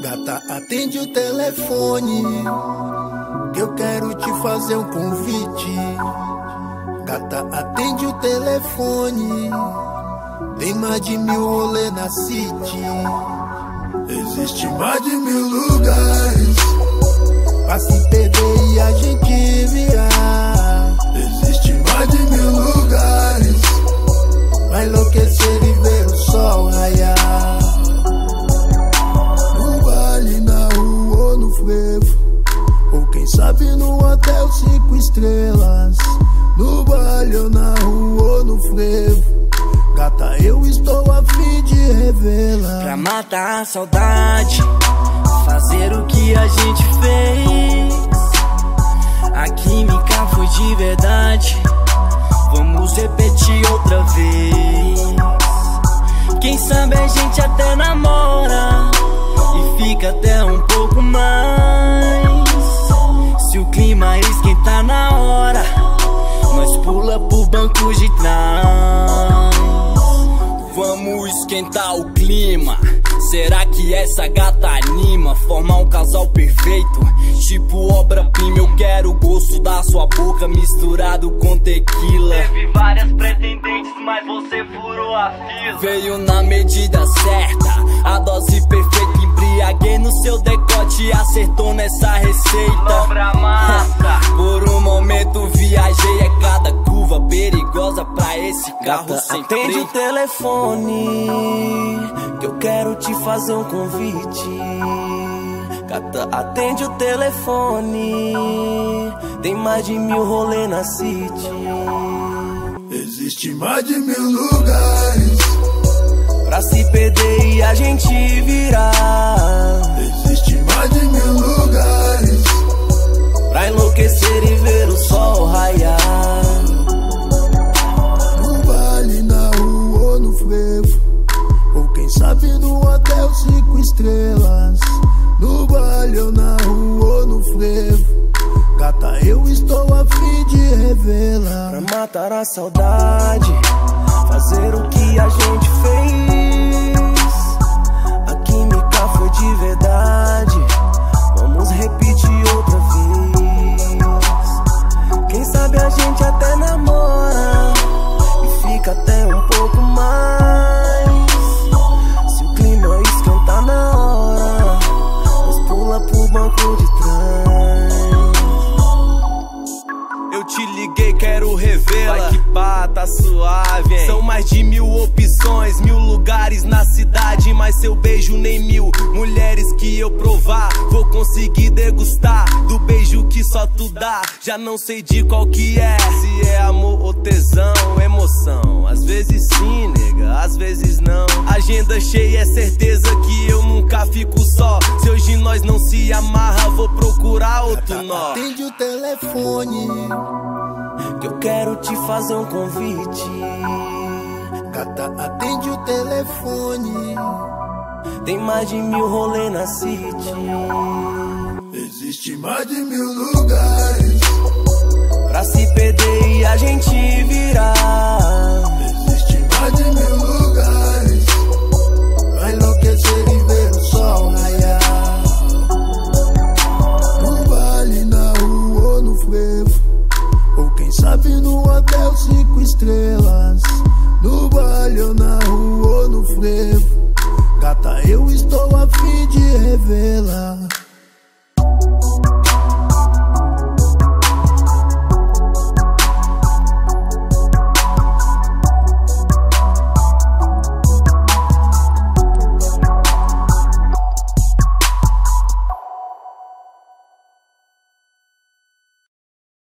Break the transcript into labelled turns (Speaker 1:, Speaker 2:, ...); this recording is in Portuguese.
Speaker 1: Gata, atende o telefone. Que eu quero te fazer um convite. Gata, atende o telefone. Tem mais de mil rolê na city. Existe mais de mil lugares. Pra se perder e a gente virar. Existe mais de mil lugares. Vai enlouquecer e ver o sol raiar. No vale, na rua ou no frevo. Ou quem sabe no hotel cinco estrelas. No baile ou na rua ou no frevo. Gata, eu estou a fim de revelar.
Speaker 2: Pra matar a saudade, fazer o que a gente fez. A química foi de verdade. Vamos repetir outra vez. Quem sabe a gente até namora e fica até um pouco mais. Se o clima esquentar na hora, nós pula pro banco de trás. Vamos esquentar o clima. Será que essa gata anima? Formar um casal perfeito, tipo obra-prima. Eu quero o gosto da sua boca misturado com tequila. Teve várias pretendentes, mas você furou a fila. Veio na medida certa, a dose perfeita. Embriaguei no seu decote, acertou nessa receita. Obra esse carro
Speaker 3: Gata,
Speaker 2: sem
Speaker 3: atende
Speaker 2: freio.
Speaker 3: o telefone Que eu quero te fazer um convite Gata, atende o telefone Tem mais de mil rolê na city
Speaker 1: Existe mais de mil lugares.
Speaker 3: Pra se perder e a gente virar
Speaker 1: Existe mais de mil lugares.
Speaker 3: Pra enlouquecer e ver o sol raiar
Speaker 1: Sabe no hotel cinco estrelas. No baile ou na rua ou no frevo. Gata, eu estou a fim de revelar.
Speaker 3: Pra matar a saudade Fazer o que a gente fez de trás
Speaker 4: pá, tá suave, hein? São mais de mil opções, mil lugares na cidade. Mas seu beijo nem mil mulheres que eu provar. Vou conseguir degustar do beijo que só tu dá. Já não sei de qual que é. Se é amor ou tesão, emoção. Às vezes sim, nega, às vezes não. Agenda cheia, é certeza que eu nunca fico só. Se hoje nós não se amarra, vou procurar outro nó.
Speaker 1: Atende o telefone.
Speaker 3: Que eu quero te fazer um convite
Speaker 1: Gata, atende o telefone.
Speaker 3: Tem mais de mil rolê na city
Speaker 1: Existe mais de mil lugares.
Speaker 3: Pra se perder e a gente virar
Speaker 1: Ou na rua ou no frevo. Gata, eu estou a fim de revelar.